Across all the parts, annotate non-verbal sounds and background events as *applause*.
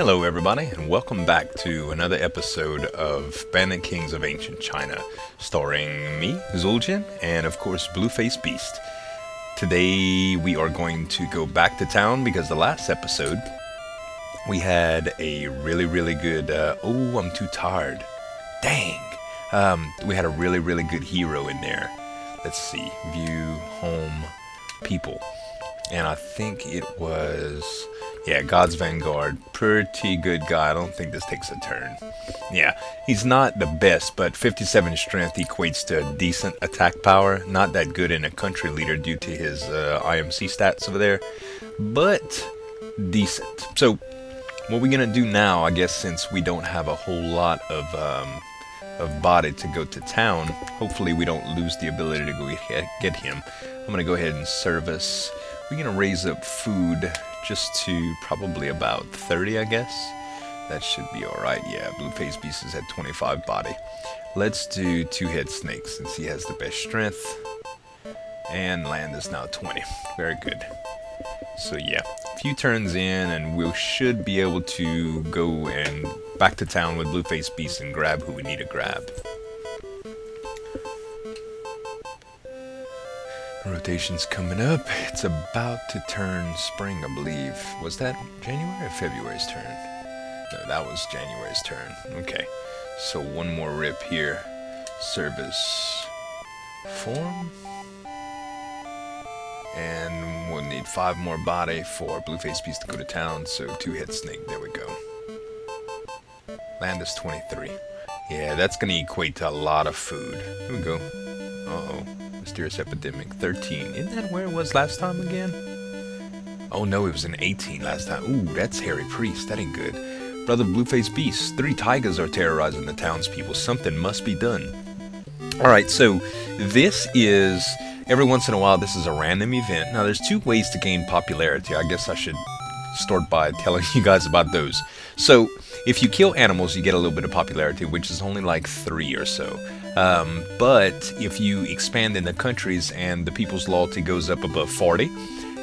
Hello, everybody, and welcome back to another episode of Bandit Kings of Ancient China, starring me, Zueljin, and of course, Blueface Beast. Today, we are going to go back to town because the last episode we had a really, really good. Uh, oh, I'm too tired. Dang. Um, we had a really, really good hero in there. Let's see. View, home, people. And I think it was. Yeah, God's Vanguard. Pretty good guy. I don't think this takes a turn. Yeah, he's not the best, but 57 strength equates to decent attack power. Not that good in a country leader due to his uh, IMC stats over there, but decent. So, what we're gonna do now, I guess, since we don't have a whole lot of um, of body to go to town, hopefully we don't lose the ability to go get him. I'm gonna go ahead and service. We're gonna raise up food just to probably about 30, I guess. That should be alright. Yeah, Blueface Beast is at 25 body. Let's do two head snakes since he has the best strength. And land is now 20. Very good. So yeah, a few turns in and we should be able to go and back to town with Blueface Beast and grab who we need to grab. Rotation's coming up. It's about to turn spring, I believe. Was that January or February's turn? No, that was January's turn. Okay. So one more rip here. Service form. And we'll need five more body for Blueface Beast to go to town, so two head snake. There we go. Land is 23. Yeah, that's going to equate to a lot of food. Here we go. Uh-oh. Mysterious Epidemic 13. Isn't that where it was last time again? Oh no, it was in 18 last time. Ooh, that's Harry Priest. That ain't good. Brother Blueface Beast. Three tigers are terrorizing the townspeople. Something must be done. Alright, so this is... Every once in a while, this is a random event. Now, there's two ways to gain popularity. I guess I should start by *laughs* telling you guys about those. So, if you kill animals, you get a little bit of popularity, which is only like three or so. Um, but if you expand in the countries and the people's loyalty goes up above 40,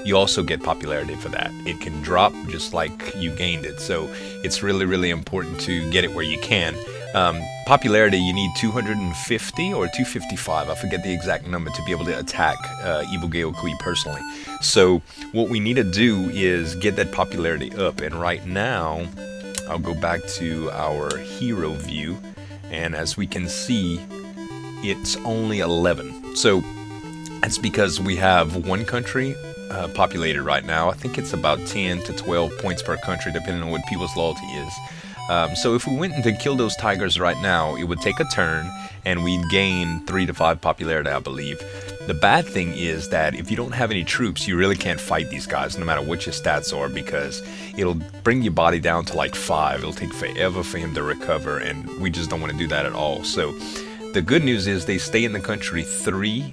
you also get popularity for that. It can drop just like you gained it. So it's really, really important to get it where you can. Um, popularity, you need 250 or 255, I forget the exact number, to be able to attack uh, Gao Qiu personally. So, what we need to do is get that popularity up, and right now, I'll go back to our hero view, and as we can see, it's only 11. So, that's because we have one country uh, populated right now. I think it's about 10 to 12 points per country, depending on what people's loyalty is. Um, so if we went to kill those tigers right now, it would take a turn and we'd gain 3 to 5 popularity, I believe. The bad thing is that if you don't have any troops, you really can't fight these guys, no matter what your stats are, because it'll bring your body down to like 5. It'll take forever for him to recover, and we just don't want to do that at all. So the good news is they stay in the country 3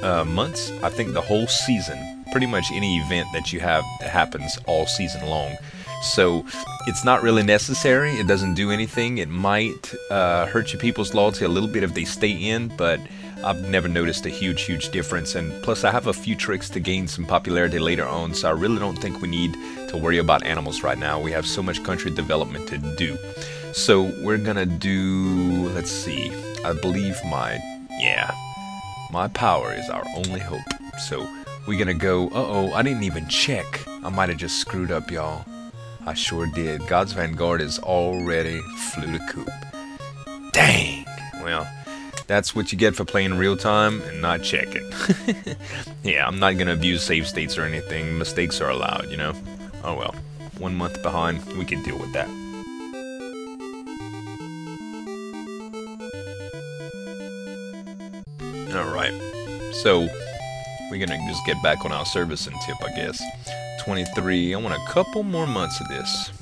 uh, months, I think the whole season. Pretty much any event that you have that happens all season long. So it's not really necessary. It doesn't do anything. It might uh, hurt your people's loyalty a little bit if they stay in, but I've never noticed a huge, huge difference. And plus, I have a few tricks to gain some popularity later on, so I really don't think we need to worry about animals right now. We have so much country development to do. So we're gonna do, let's see, I believe my, yeah, my power is our only hope. So we're gonna go, uh-oh, I didn't even check. I might have just screwed up, y'all. I sure did. God's Vanguard is already flew to coop. Dang! Well, that's what you get for playing real time and not checking. *laughs* yeah, I'm not gonna abuse save states or anything. Mistakes are allowed, you know? Oh well. One month behind, we can deal with that. So, we're gonna just get back on our servicing tip, I guess. 23. I want a couple more months of this.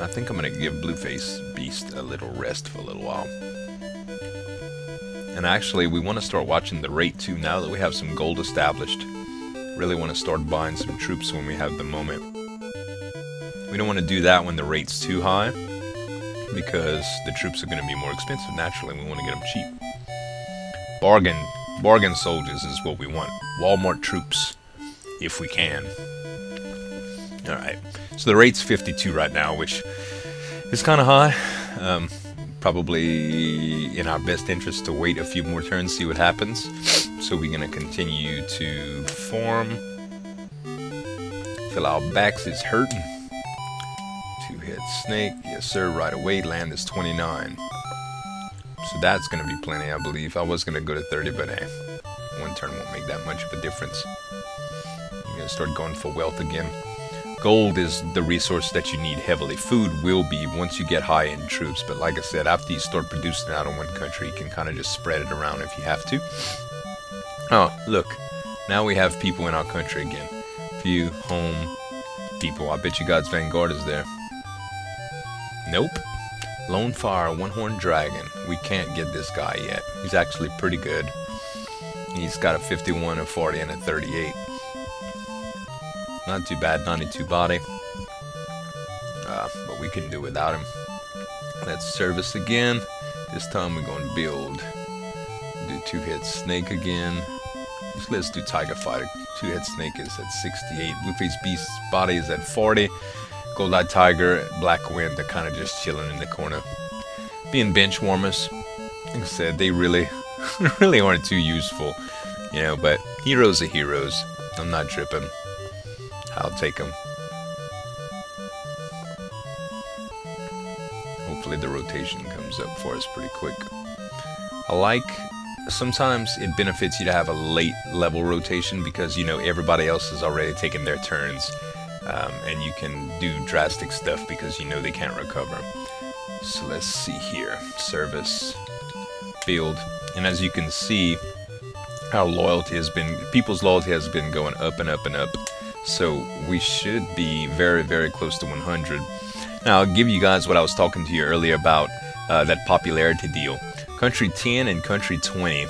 I think I'm going to give Blueface Beast a little rest for a little while. And actually, we want to start watching the rate too now that we have some gold established. Really want to start buying some troops when we have the moment. We don't want to do that when the rate's too high because the troops are going to be more expensive naturally. We want to get them cheap. Bargain, bargain soldiers is what we want. Walmart troops if we can. Alright, so the rate's 52 right now, which is kind of high. Um, probably in our best interest to wait a few more turns, see what happens. So we're going to continue to form. Fill our backs is hurting. Two-head snake, yes sir, right away, land is 29. So that's going to be plenty, I believe. I was going to go to 30, but hey, one turn won't make that much of a difference. I'm going to start going for wealth again. Gold is the resource that you need heavily. Food will be once you get high in troops, but like I said, after you start producing out in one country, you can kind of just spread it around if you have to. Oh, look. Now we have people in our country again. Few home people. I bet you God's Vanguard is there. Nope. Lone Fire, One Horn Dragon. We can't get this guy yet. He's actually pretty good. He's got a 51, a 40, and a 38. Not too bad, 92 body. Uh, but we can do without him. Let's service again. This time we're going to build. Do two-head snake again. Let's do Tiger Fighter. Two-head snake is at 68. Blueface Beast body is at 40. Eye Tiger, Black Wind, they're kind of just chilling in the corner. Being bench warmers. Like I said, they really, *laughs* really aren't too useful. You know, but heroes are heroes. I'm not tripping. I'll take them. Hopefully the rotation comes up for us pretty quick. I like sometimes it benefits you to have a late level rotation because you know everybody else has already taken their turns um, and you can do drastic stuff because you know they can't recover. So let's see here. Service, field, and as you can see, our loyalty has been, people's loyalty has been going up and up and up. So we should be very, very close to 100. Now, I'll give you guys what I was talking to you earlier about uh, that popularity deal. Country 10 and Country 20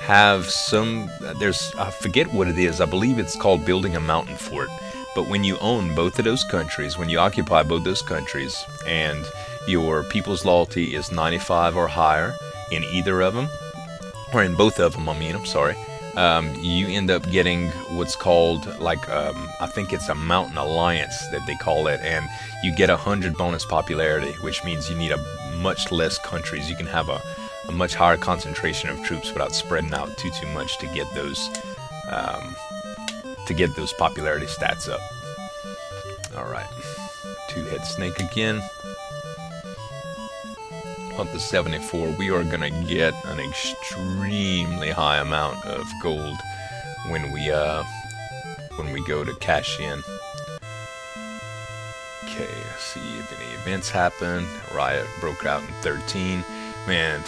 have some, there's, I forget what it is, I believe it's called building a mountain fort. But when you own both of those countries, when you occupy both those countries, and your people's loyalty is 95 or higher in either of them, or in both of them, I mean, I'm sorry, um, you end up getting what's called like um, I think it's a mountain alliance that they call it, and you get a hundred bonus popularity, which means you need a much less countries. You can have a, a much higher concentration of troops without spreading out too too much to get those um, to get those popularity stats up. All right, two head snake again on the 74, we are to get an extremely high amount of gold when we uh when we go to cash in. Okay, see if any events happen. Riot broke out in 13. Man,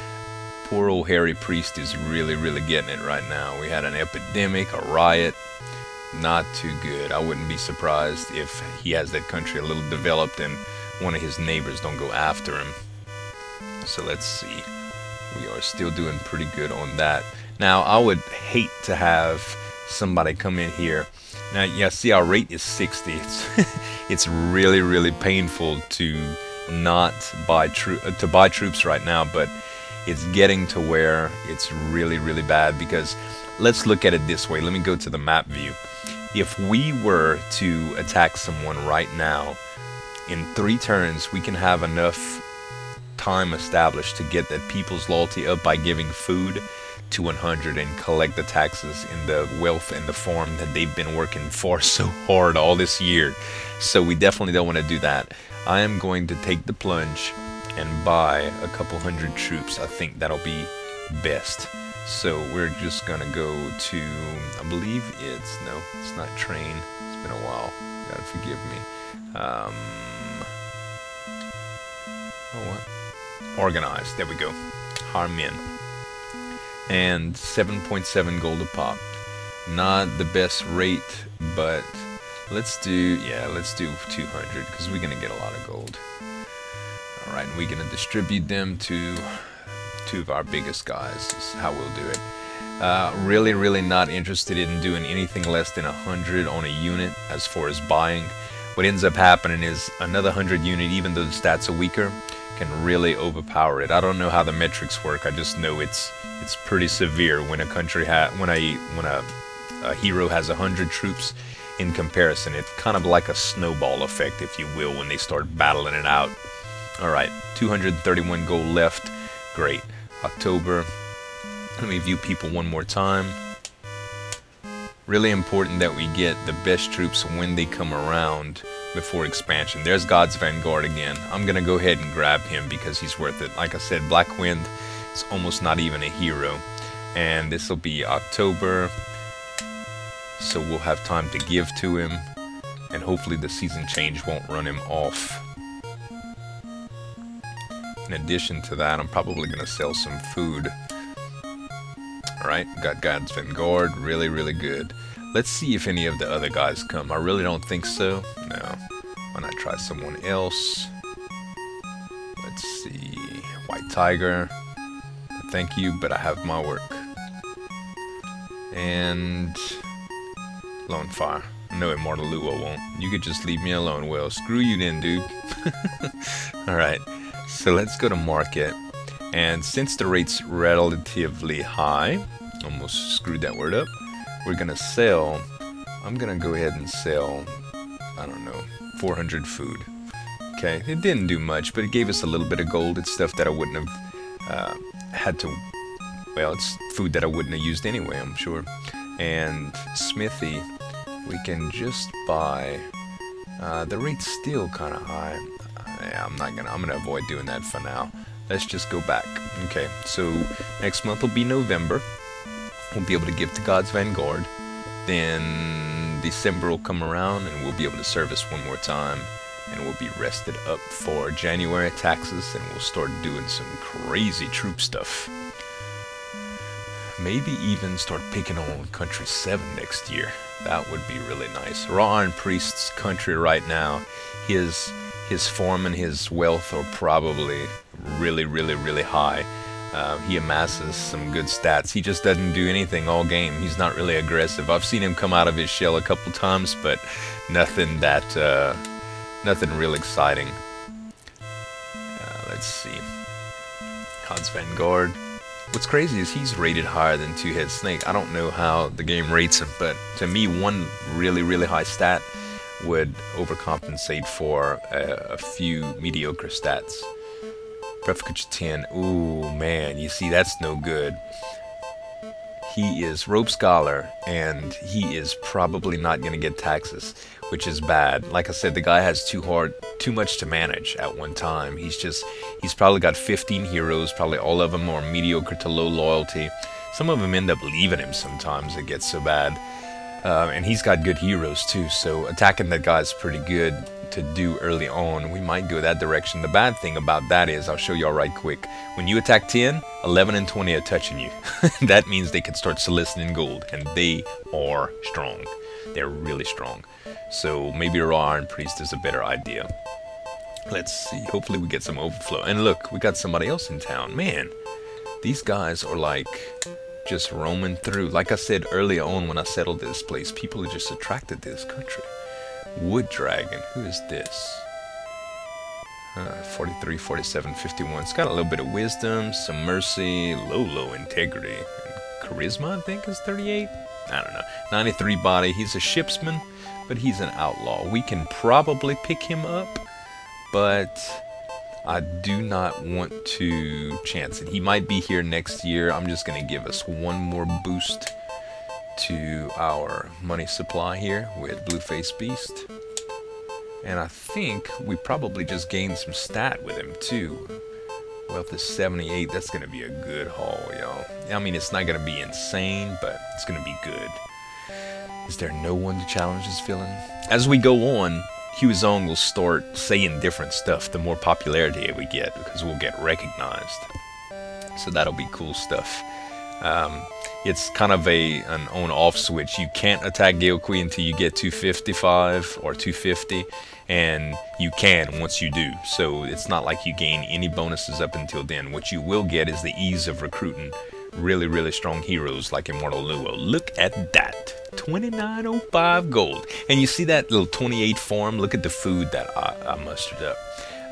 *laughs* poor old Harry Priest is really, really getting it right now. We had an epidemic, a riot. Not too good. I wouldn't be surprised if he has that country a little developed and one of his neighbors don't go after him. So let's see. We are still doing pretty good on that. Now, I would hate to have somebody come in here. Now, yeah, see our rate is 60. *laughs* It's, it's really, really painful to not buy tro uh, to buy troops right now, but it's getting to where it's really, really bad because let's look at it this way. Let me go to the map view. If we were to attack someone right now, in three turns, we can have enough time established to get that people's loyalty up by giving food to 100 and collect the taxes in the wealth and the farm that they've been working for *laughs* so hard all this year. So we definitely don't want to do that. I am going to take the plunge and buy a couple hundred troops. I think that'll be best. So we're just gonna go to, I believe it's, no, it's not train. It's been a while. Gotta forgive me. Um, oh, what? organized. There we go. Harmin. And 7.7 gold a pop. Not the best rate, but let's do, yeah, let's do 200 because we're to get a lot of gold. Alright, and we're to distribute them to two of our biggest guys. Is how we'll do it. Uh, really, really not interested in doing anything less than 100 on a unit as far as buying. What ends up happening is another 100 unit, even though the stats are weaker, can really overpower it. I don't know how the metrics work. I just know it's it's pretty severe when a country ha when a when a, a hero has a hundred troops in comparison. It's kind of like a snowball effect, if you will, when they start battling it out. Alright, 231 gold left. Great. October. Let me view people one more time. Really important that we get the best troops when they come around before expansion. There's God's Vanguard again. I'm going to go ahead and grab him because he's worth it. Like I said, Black Wind is almost not even a hero. And this will be October. So we'll have time to give to him. And hopefully the season change won't run him off. In addition to that, I'm probably going to sell some food. Alright, got God's Vanguard. Really, really good. Let's see if any of the other guys come. I really don't think so. No. Why not try someone else? Let's see. White Tiger. Thank you, but I have my work. And... Lone Fire. No, Immortal Luo won't. You could just leave me alone. Well, screw you then, dude. *laughs* Alright. So let's go to market. And since the rate's relatively high, almost screwed that word up, we're gonna sell, I'm gonna go ahead and sell, I don't know, 400 food. Okay, it didn't do much, but it gave us a little bit of gold. It's stuff that I wouldn't have uh, had to, well, it's food that I wouldn't have used anyway, I'm sure. And Smithy, we can just buy, uh, the rate's still kind of high. Yeah, I'm not gonna, I'm gonna avoid doing that for now. Let's just go back. Okay, so next month will be November we'll be able to give to God's Vanguard. Then December will come around and we'll be able to service one more time. And we'll be rested up for January taxes and we'll start doing some crazy troop stuff. Maybe even start picking on Country 7 next year. That would be really nice. Raw Iron Priest's country right now, his his form and his wealth are probably really, really, really high. Uh, he amasses some good stats. He just doesn't do anything all game. He's not really aggressive. I've seen him come out of his shell a couple times, but nothing that, uh, nothing real exciting. Uh, let's see. God's Vanguard. What's crazy is he's rated higher than Two-Head Snake. I don't know how the game rates him, but to me, one really, really high stat would overcompensate for a, a few mediocre stats. Prefecture 10. Ooh, man, you see, that's no good. He is rope scholar, and he is probably not going to get taxes, which is bad. Like I said, the guy has too hard, too much to manage at one time. He's just, he's probably got 15 heroes, probably all of them are mediocre to low loyalty. Some of them end up leaving him sometimes, it gets so bad. Uh, and he's got good heroes too, so attacking that guy is pretty good to do early on. We might go that direction. The bad thing about that is, I'll show y'all right quick. When you attack 10, 11 and 20 are touching you. *laughs* that means they can start soliciting gold, and they are strong. They're really strong. So maybe a raw iron priest is a better idea. Let's see. Hopefully we get some overflow. And look, we got somebody else in town. Man, these guys are like just roaming through. Like I said earlier on when I settled this place, people are just attracted to this country. Wood Dragon. Who is this? Uh, 43, 47, 51. It's got a little bit of wisdom, some mercy, low, low integrity. And charisma, I think, is 38. I don't know. 93 body. He's a shipsman, but he's an outlaw. We can probably pick him up, but I do not want to chance it. He might be here next year. I'm just going to give us one more boost to our money supply here with Blueface Beast. And I think we probably just gained some stat with him too. Wealth is 78. That's going to be a good haul, y'all. I mean, it's not going to be insane, but it's going to be good. Is there no one to challenge this villain? As we go on, Huizong will start saying different stuff the more popularity we get because we'll get recognized. So that'll be cool stuff. Um, it's kind of a an on-off switch. You can't attack Gao until you get 255 or 250, and you can once you do. So it's not like you gain any bonuses up until then. What you will get is the ease of recruiting really, really strong heroes like Immortal Luo. Look at that. 2905 gold. And you see that little 28 form? Look at the food that I, I mustered up.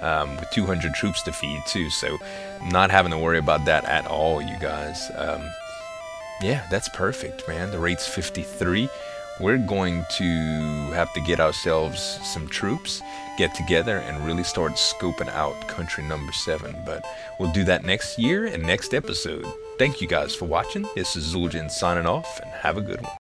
Um, with 200 troops to feed too, so not having to worry about that at all, you guys. Um, yeah, that's perfect, man. The rate's 53. we're going to have to get ourselves some troops, get together, and really start scoping out country number seven. But we'll do that next year and next episode. Thank you guys for watching. This is Zueljin signing off, and have a good one.